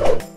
Bye.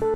好，